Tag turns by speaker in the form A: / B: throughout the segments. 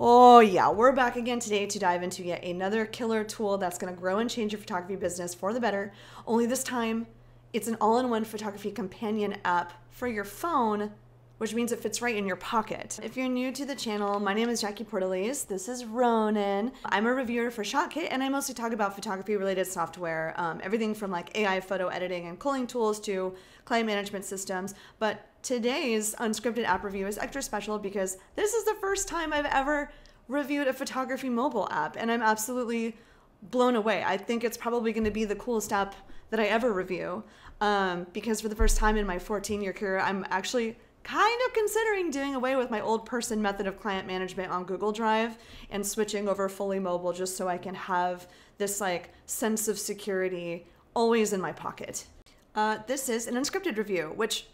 A: Oh, yeah, we're back again today to dive into yet another killer tool that's going to grow and change your photography business for the better. Only this time, it's an all in one photography companion app for your phone, which means it fits right in your pocket. If you're new to the channel, my name is Jackie Portales. This is Ronan. I'm a reviewer for ShotKit, and I mostly talk about photography related software, um, everything from like AI photo editing and culling tools to client management systems. But today's unscripted app review is extra special because this is the first time I've ever reviewed a photography mobile app, and I'm absolutely blown away. I think it's probably going to be the coolest app that I ever review um, because for the first time in my 14 year career, I'm actually kind of considering doing away with my old person method of client management on Google Drive and switching over fully mobile just so I can have this like sense of security always in my pocket. Uh, this is an unscripted review, which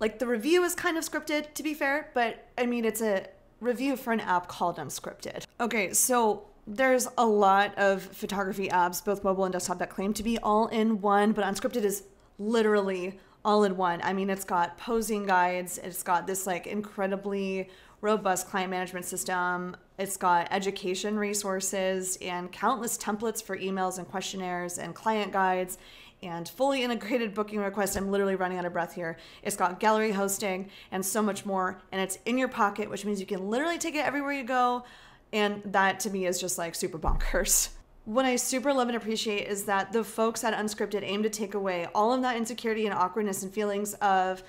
A: like the review is kind of scripted to be fair, but I mean it's a review for an app called Unscripted. Okay, so there's a lot of photography apps, both mobile and desktop, that claim to be all in one, but Unscripted is literally all in one. I mean, it's got posing guides, it's got this like incredibly robust client management system, it's got education resources and countless templates for emails and questionnaires and client guides and fully integrated booking requests. I'm literally running out of breath here. It's got gallery hosting and so much more. And it's in your pocket, which means you can literally take it everywhere you go. And that to me is just like super bonkers. What I super love and appreciate is that the folks at Unscripted aim to take away all of that insecurity and awkwardness and feelings of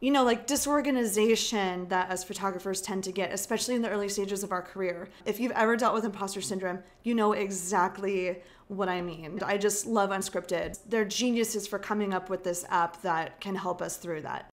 A: you know, like disorganization that as photographers tend to get, especially in the early stages of our career. If you've ever dealt with imposter syndrome, you know exactly what I mean. I just love Unscripted. They're geniuses for coming up with this app that can help us through that.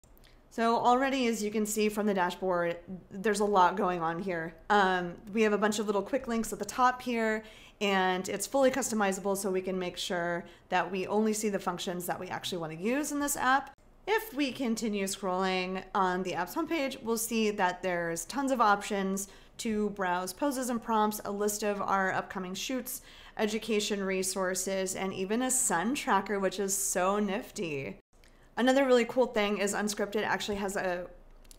A: So already, as you can see from the dashboard, there's a lot going on here. Um, we have a bunch of little quick links at the top here, and it's fully customizable so we can make sure that we only see the functions that we actually want to use in this app. If we continue scrolling on the app's homepage, we'll see that there's tons of options to browse poses and prompts, a list of our upcoming shoots, education resources, and even a sun tracker, which is so nifty. Another really cool thing is Unscripted actually has a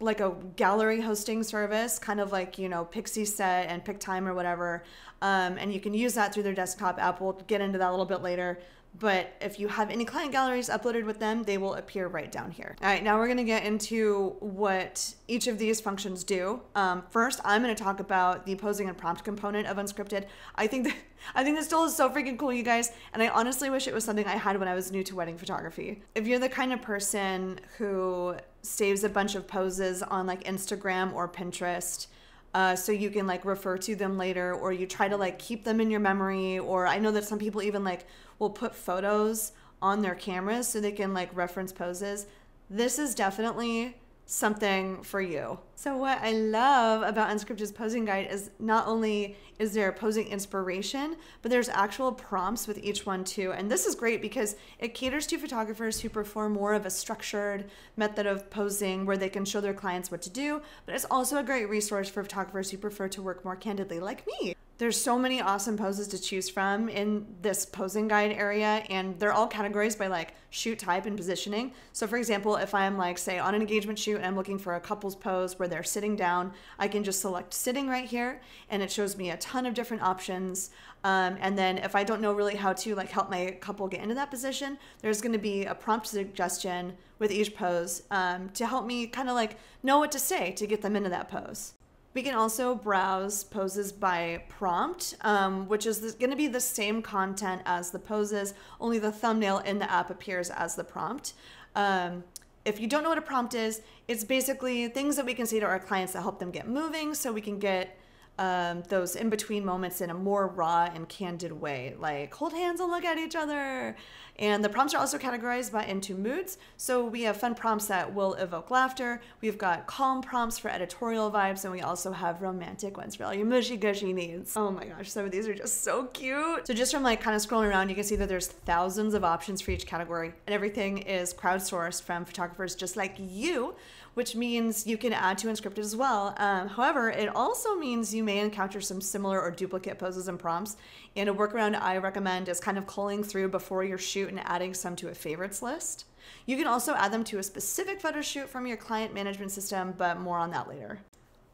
A: like a gallery hosting service, kind of like, you know, Pixieset and PicTime or whatever. Um, and you can use that through their desktop app. We'll get into that a little bit later but if you have any client galleries uploaded with them, they will appear right down here. All right, now we're gonna get into what each of these functions do. Um, first, I'm gonna talk about the posing and prompt component of Unscripted. I think that I think this tool is so freaking cool, you guys, and I honestly wish it was something I had when I was new to wedding photography. If you're the kind of person who saves a bunch of poses on like Instagram or Pinterest, uh, so you can like refer to them later or you try to like keep them in your memory or i know that some people even like will put photos on their cameras so they can like reference poses. This is definitely something for you. So what I love about Unscripted's posing guide is not only is there posing inspiration, but there's actual prompts with each one too. And this is great because it caters to photographers who prefer more of a structured method of posing where they can show their clients what to do, but it's also a great resource for photographers who prefer to work more candidly like me. There's so many awesome poses to choose from in this posing guide area, and they're all categorized by like shoot type and positioning. So, for example, if I'm like, say, on an engagement shoot and I'm looking for a couple's pose where they're sitting down, I can just select sitting right here, and it shows me a ton of different options. Um, and then if I don't know really how to like help my couple get into that position, there's going to be a prompt suggestion with each pose um, to help me kind of like know what to say to get them into that pose. We can also browse poses by prompt, um, which is going to be the same content as the poses, only the thumbnail in the app appears as the prompt. Um, if you don't know what a prompt is, it's basically things that we can say to our clients that help them get moving so we can get um, those in between moments in a more raw and candid way, like hold hands and look at each other. And the prompts are also categorized by into moods. So we have fun prompts that will evoke laughter. We've got calm prompts for editorial vibes, and we also have romantic ones for all your mushy gushy needs. Oh my gosh, some of these are just so cute. So just from like kind of scrolling around, you can see that there's thousands of options for each category, and everything is crowdsourced from photographers just like you which means you can add to Unscripted as well. Um, however, it also means you may encounter some similar or duplicate poses and prompts. And a workaround I recommend is kind of culling through before your shoot and adding some to a favorites list. You can also add them to a specific photo shoot from your client management system, but more on that later.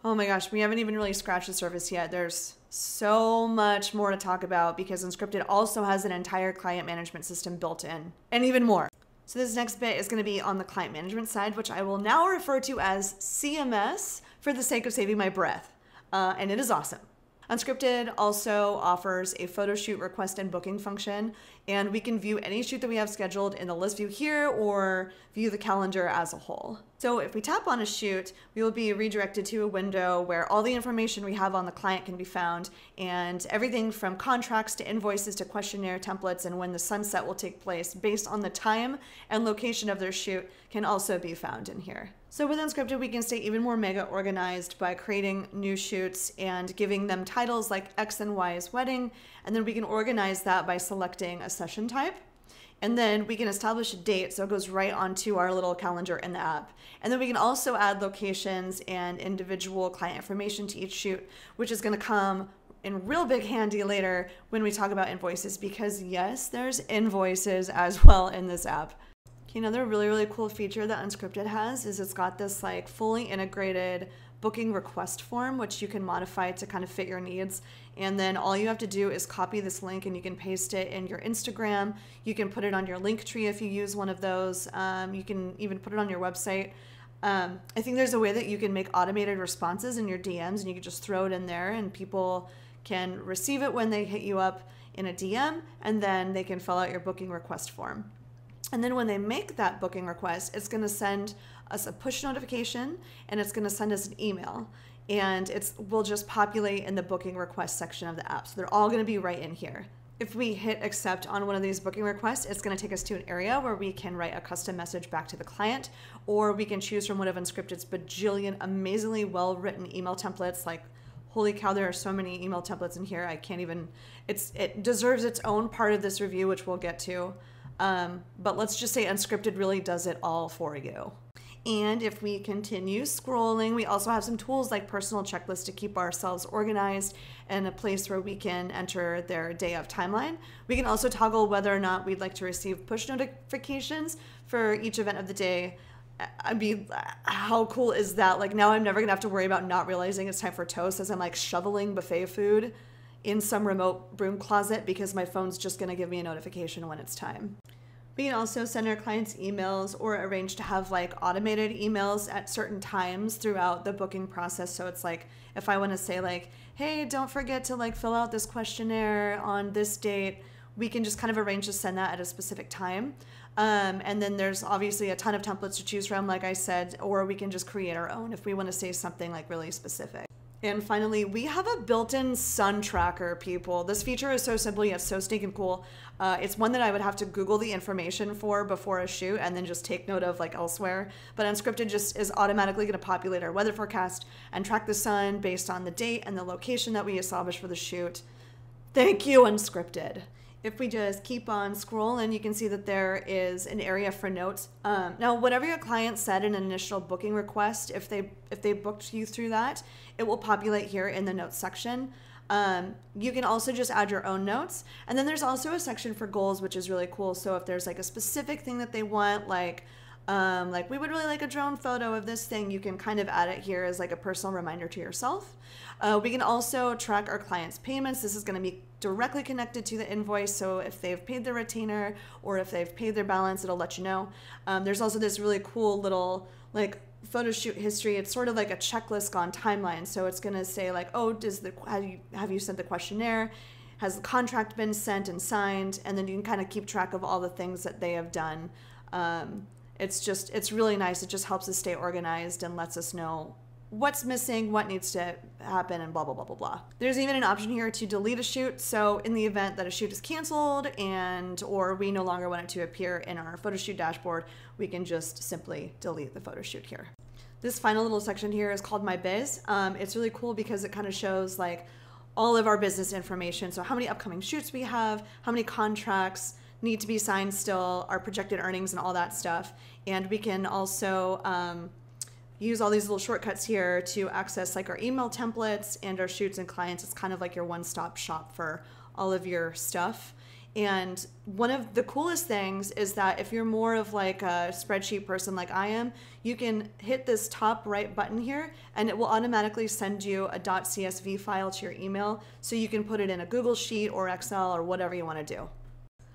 A: Oh my gosh, we haven't even really scratched the surface yet. There's so much more to talk about because Unscripted also has an entire client management system built in, and even more. So, this next bit is going to be on the client management side, which I will now refer to as CMS for the sake of saving my breath. Uh, and it is awesome. Unscripted also offers a photo shoot request and booking function, and we can view any shoot that we have scheduled in the list view here or view the calendar as a whole. So if we tap on a shoot, we will be redirected to a window where all the information we have on the client can be found, and everything from contracts to invoices to questionnaire templates and when the sunset will take place based on the time and location of their shoot can also be found in here. So with Unscripted, we can stay even more mega organized by creating new shoots and giving them titles like X and Y's wedding, and then we can organize that by selecting a session type. And then we can establish a date, so it goes right onto our little calendar in the app. And then we can also add locations and individual client information to each shoot, which is gonna come in real big handy later when we talk about invoices, because yes, there's invoices as well in this app. Another really, really cool feature that Unscripted has is it's got this like fully integrated booking request form, which you can modify to kind of fit your needs. And then all you have to do is copy this link and you can paste it in your Instagram. You can put it on your Linktree if you use one of those. Um, you can even put it on your website. Um, I think there's a way that you can make automated responses in your DMs and you can just throw it in there and people can receive it when they hit you up in a DM and then they can fill out your booking request form. And then when they make that booking request, it's going to send us a push notification and it's going to send us an email. And it's will just populate in the booking request section of the app. So they're all going to be right in here. If we hit accept on one of these booking requests, it's going to take us to an area where we can write a custom message back to the client, or we can choose from one of Unscripted's bajillion amazingly well written email templates like holy cow there are so many email templates in here i can't even it's it deserves its own part of this review which we'll get to um, but let's just say Unscripted really does it all for you. And if we continue scrolling, we also have some tools like personal checklists to keep ourselves organized and a place where we can enter their day of timeline. We can also toggle whether or not we'd like to receive push notifications for each event of the day. I mean, how cool is that? Like now I'm never gonna have to worry about not realizing it's time for toast as I'm like shoveling buffet food in some remote broom closet because my phone's just going to give me a notification when it's time. We can also send our clients emails or arrange to have like automated emails at certain times throughout the booking process. So it's like if I want to say like, "Hey, don't forget to like fill out this questionnaire on this date," we can just kind of arrange to send that at a specific time. Um, and then there's obviously a ton of templates to choose from, like I said, or we can just create our own if we want to say something like really specific. And finally, we have a built-in sun tracker, people. This feature is so simple yet so stinking cool. Uh, it's one that I would have to Google the information for before a shoot and then just take note of like elsewhere. But Unscripted just is automatically going to populate our weather forecast and track the sun based on the date and the location that we established for the shoot. Thank you, Unscripted if we just keep on scrolling, you can see that there is an area for notes. Um, now, whatever your client said in an initial booking request, if they if they booked you through that, it will populate here in the notes section. Um, you can also just add your own notes, and then there's also a section for goals, which is really cool. So if there's like a specific thing that they want, like um, like we would really like a drone photo of this thing, you can kind of add it here as like a personal reminder to yourself. Uh, we can also track our clients' payments. This is going to be directly connected to the invoice. So if they've paid their retainer or if they've paid their balance, it'll let you know. Um, there's also this really cool little like photo shoot history. It's sort of like a checklist on timeline. So it's going to say like, oh, does the have you have you sent the questionnaire? Has the contract been sent and signed? And then you can kind of keep track of all the things that they have done. Um, it's just it's really nice. It just helps us stay organized and lets us know what's missing, what needs to happen, and blah, blah, blah, blah, blah. There's even an option here to delete a shoot. So in the event that a shoot is canceled and or we no longer want it to appear in our photo shoot dashboard, we can just simply delete the photo shoot here. This final little section here is called My Biz. Um, it's really cool because it kind of shows like all of our business information. So how many upcoming shoots we have, how many contracts need to be signed still, our projected earnings and all that stuff. And we can also um, use all these little shortcuts here to access like our email templates and our shoots and clients. It's kind of like your one-stop shop for all of your stuff. And one of the coolest things is that if you're more of like a spreadsheet person like I am, you can hit this top right button here and it will automatically send you a .csv file to your email so you can put it in a Google Sheet or Excel or whatever you want to do.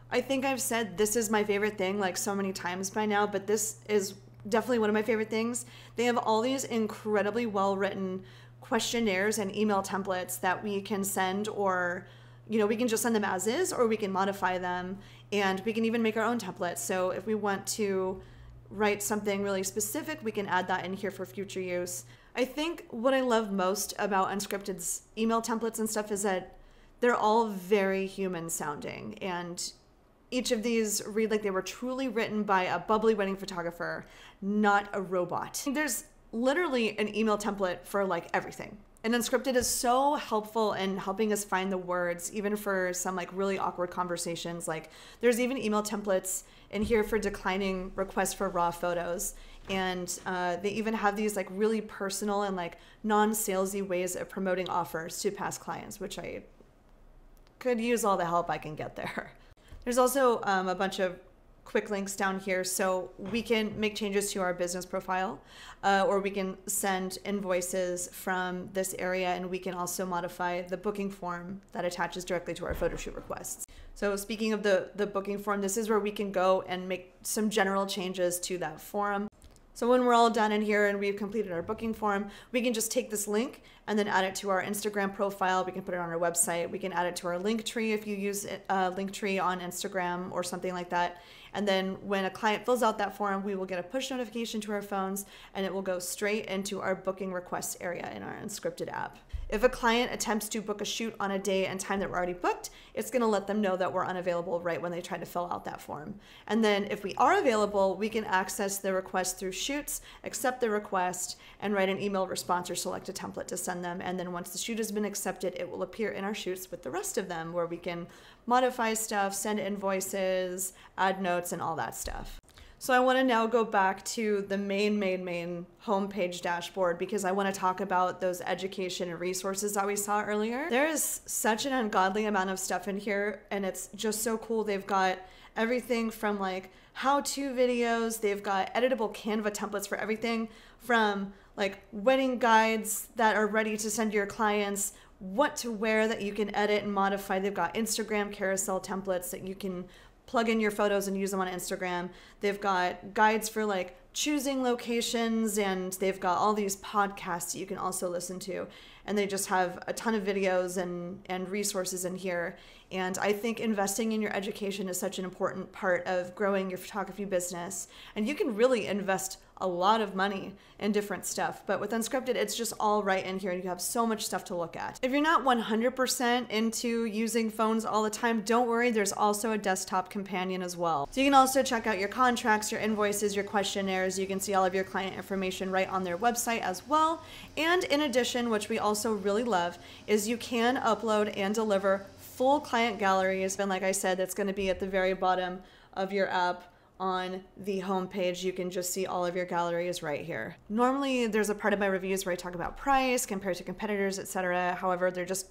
A: I think I've said this is my favorite thing like so many times by now, but this is definitely one of my favorite things. They have all these incredibly well written questionnaires and email templates that we can send or you know, we can just send them as is or we can modify them and we can even make our own templates. So if we want to write something really specific, we can add that in here for future use. I think what I love most about Unscripted's email templates and stuff is that they're all very human sounding and each of these read like they were truly written by a bubbly wedding photographer, not a robot. There's literally an email template for like everything. And Unscripted is so helpful in helping us find the words, even for some like really awkward conversations. Like there's even email templates in here for declining requests for raw photos. And uh, they even have these like really personal and like non-salesy ways of promoting offers to past clients, which I could use all the help I can get there. There's also um, a bunch of quick links down here so we can make changes to our business profile uh, or we can send invoices from this area and we can also modify the booking form that attaches directly to our photo shoot requests. So speaking of the, the booking form, this is where we can go and make some general changes to that form. So when we're all done in here and we've completed our booking form, we can just take this link and then add it to our Instagram profile. We can put it on our website. We can add it to our Linktree if you use a uh, Linktree on Instagram or something like that. And then when a client fills out that form, we will get a push notification to our phones and it will go straight into our booking requests area in our Unscripted app. If a client attempts to book a shoot on a day and time that we're already booked, it's going to let them know that we're unavailable right when they try to fill out that form. And then if we are available, we can access the request through Shoots, accept the request, and write an email response or select a template to send them. And then once the shoot has been accepted, it will appear in our Shoots with the rest of them where we can modify stuff, send invoices, add notes, and all that stuff. So I want to now go back to the main, main, main homepage dashboard because I want to talk about those education and resources that we saw earlier. There is such an ungodly amount of stuff in here, and it's just so cool. They've got everything from like how to videos, they've got editable Canva templates for everything from like wedding guides that are ready to send to your clients, what to wear that you can edit and modify. They've got Instagram carousel templates that you can plug in your photos and use them on Instagram. They've got guides for like choosing locations and they've got all these podcasts you can also listen to. And they just have a ton of videos and, and resources in here. And I think investing in your education is such an important part of growing your photography business. And you can really invest a lot of money in different stuff. But with Unscripted, it's just all right in here and you have so much stuff to look at. If you're not 100% into using phones all the time, don't worry, there's also a desktop companion as well. So you can also check out your contracts, your invoices, your questionnaires. You can see all of your client information right on their website as well. And in addition, which we also really love, is you can upload and deliver full client galleries. And like I said, it's going to be at the very bottom of your app on the home page, you can just see all of your galleries right here. Normally, there's a part of my reviews where I talk about price compared to competitors, etc. However, there just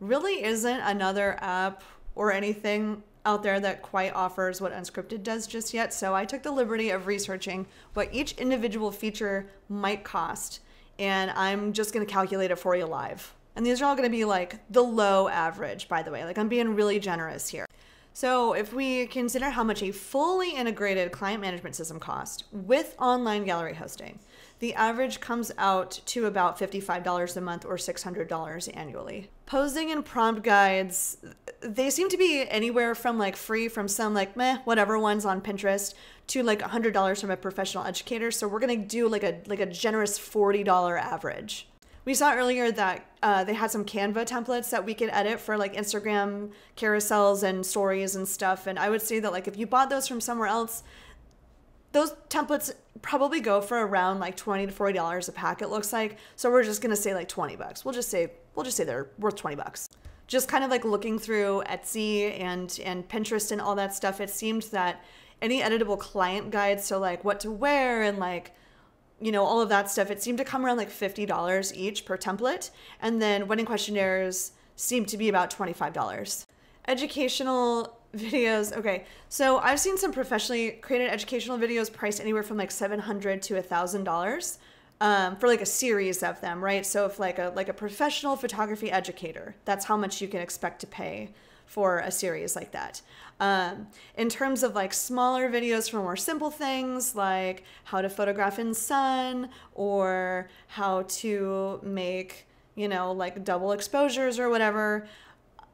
A: really isn't another app or anything out there that quite offers what Unscripted does just yet. So I took the liberty of researching what each individual feature might cost, and I'm just going to calculate it for you live. And these are all going to be like the low average, by the way. Like I'm being really generous here. So, if we consider how much a fully integrated client management system costs with online gallery hosting, the average comes out to about $55 a month or $600 annually. Posing and prompt guides, they seem to be anywhere from like free from some like meh, whatever ones on Pinterest to like $100 from a professional educator. So we're going to do like a like a generous $40 average. We saw earlier that uh, they had some Canva templates that we could edit for like Instagram carousels and stories and stuff. And I would say that like if you bought those from somewhere else, those templates probably go for around like 20 to 40 dollars a pack it looks like so we're just to say like 20 bucks we'll just say we'll just say they're worth 20 bucks just kind of like looking through etsy and and pinterest and all that stuff it seemed that any editable client guides so like what to wear and like you know, all of that stuff, it seemed to come around like $50 each per template. And then wedding questionnaires seemed to be about $25. Educational videos. Okay, so I've seen some professionally created educational videos priced anywhere from like seven hundred to a thousand dollars um, for like a series of them, right? So if like a like a professional photography educator, that's how much you can expect to pay for a series like that. Um, in terms of like smaller videos for more simple things like how to photograph in sun or how to make you know like double exposures or whatever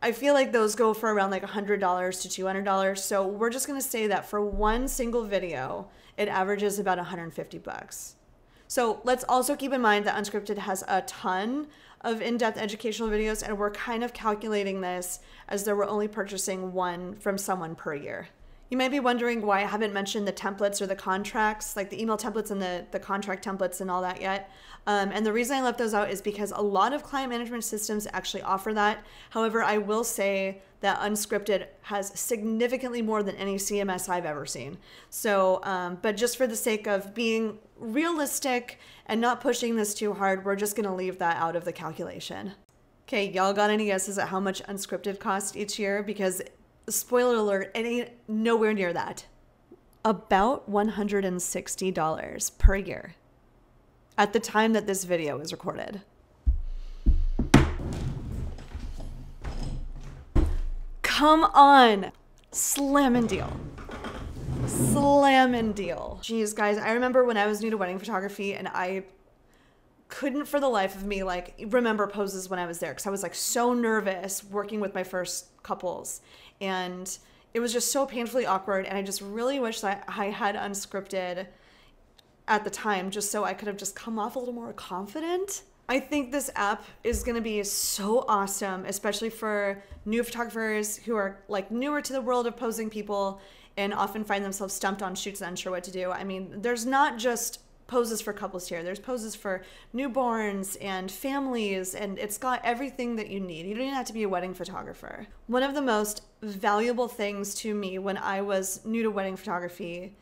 A: I feel like those go for around like $100 to $200. So we're just going to say that for one single video, it averages about 150 bucks. So let's also keep in mind that Unscripted has a ton of in-depth educational videos and we're kind of calculating this as though we're only purchasing one from someone per year. You may be wondering why I haven't mentioned the templates or the contracts, like the email templates and the, the contract templates and all that yet. Um, and the reason I left those out is because a lot of client management systems actually offer that. However, I will say that Unscripted has significantly more than any CMS I've ever seen. So, um, but just for the sake of being realistic and not pushing this too hard, we're just going to leave that out of the calculation. Okay, y'all got any guesses at how much Unscripted costs each year? Because spoiler alert, it ain't nowhere near that. About $160 per year at the time that this video was recorded. Come on! Slam and deal. Slam and deal. Jeez, guys, I remember when I was new to wedding photography and I couldn't for the life of me like remember poses when I was there because I was like so nervous working with my first couples and it was just so painfully awkward and I just really wish that I had unscripted at the time just so I could have just come off a little more confident. I think this app is going to be so awesome, especially for new photographers who are like newer to the world of posing people and often find themselves stumped on shoots and unsure what to do. I mean, there's not just poses for couples here. There's poses for newborns and families, and it's got everything that you need. You don't even have to be a wedding photographer. One of the most valuable things to me when I was new to wedding photography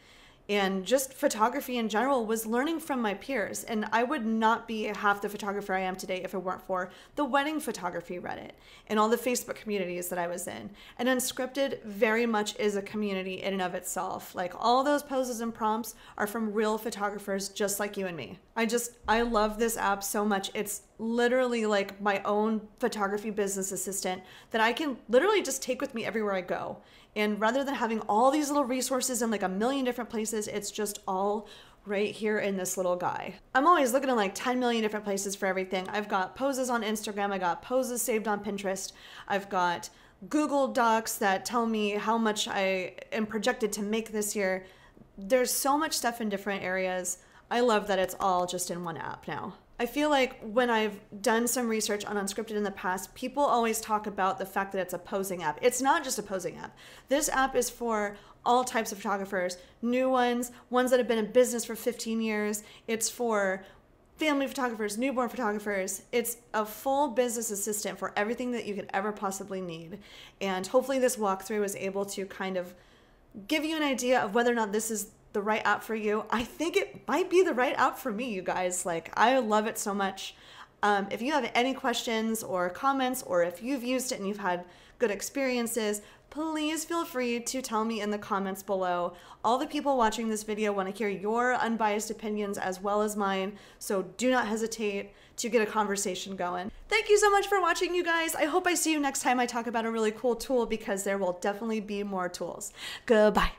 A: and just photography in general was learning from my peers. And I would not be half the photographer I am today if it weren't for the wedding photography Reddit and all the Facebook communities that I was in. And Unscripted very much is a community in and of itself. Like all those poses and prompts are from real photographers just like you and me. I just, I love this app so much. It's literally like my own photography business assistant that I can literally just take with me everywhere I go. And rather than having all these little resources in like a million different places, it's just all right here in this little guy. I'm always looking in like 10 million different places for everything. I've got poses on Instagram, I got poses saved on Pinterest, I've got Google Docs that tell me how much I am projected to make this year. There's so much stuff in different areas. I love that it's all just in one app now. I feel like when I've done some research on Unscripted in the past, people always talk about the fact that it's a posing app. It's not just a posing app. This app is for all types of photographers, new ones, ones that have been in business for 15 years. It's for family photographers, newborn photographers. It's a full business assistant for everything that you could ever possibly need. And hopefully, this walkthrough is able to kind of give you an idea of whether or not this is the right app for you. I think it might be the right app for me, you guys. Like, I love it so much. Um, if you have any questions or comments, or if you've used it and you've had good experiences, please feel free to tell me in the comments below. All the people watching this video want to hear your unbiased opinions as well as mine, so do not hesitate to get a conversation going. Thank you so much for watching, you guys. I hope I see you next time I talk about a really cool tool because there will definitely be more tools. Goodbye.